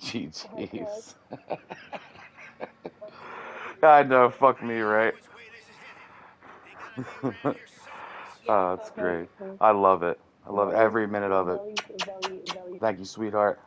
Geez, I know, fuck me, right? oh, that's great. I love it. I love every minute of it. Thank you, sweetheart.